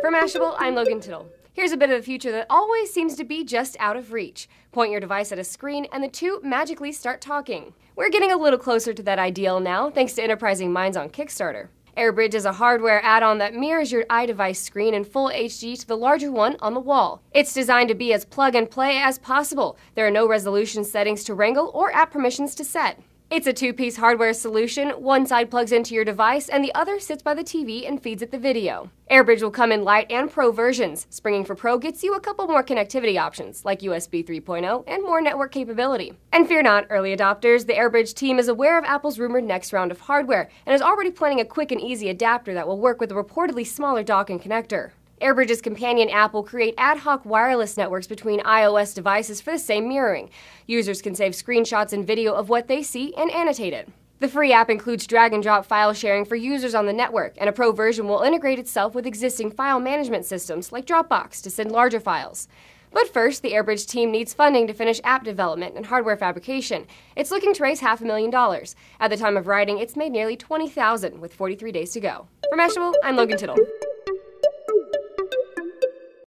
For Mashable, I'm Logan Tittle. Here's a bit of the future that always seems to be just out of reach. Point your device at a screen, and the two magically start talking. We're getting a little closer to that ideal now, thanks to enterprising minds on Kickstarter. AirBridge is a hardware add on that mirrors your iDevice screen in full HD to the larger one on the wall. It's designed to be as plug and play as possible. There are no resolution settings to wrangle or app permissions to set. It's a two piece hardware solution. One side plugs into your device, and the other sits by the TV and feeds it the video. AirBridge will come in light and pro versions. Springing for Pro gets you a couple more connectivity options, like USB 3.0 and more network capability. And fear not, early adopters, the AirBridge team is aware of Apple's rumored next round of hardware and is already planning a quick and easy adapter that will work with a reportedly smaller dock and connector. AirBridge's companion app will create ad hoc wireless networks between iOS devices for the same mirroring. Users can save screenshots and video of what they see and annotate it. The free app includes drag and drop file sharing for users on the network, and a pro version will integrate itself with existing file management systems like Dropbox to send larger files. But first, the AirBridge team needs funding to finish app development and hardware fabrication. It's looking to raise half a million dollars. At the time of writing, it's made nearly 20,000 with 43 days to go. For Mashable, I'm Logan Tittle.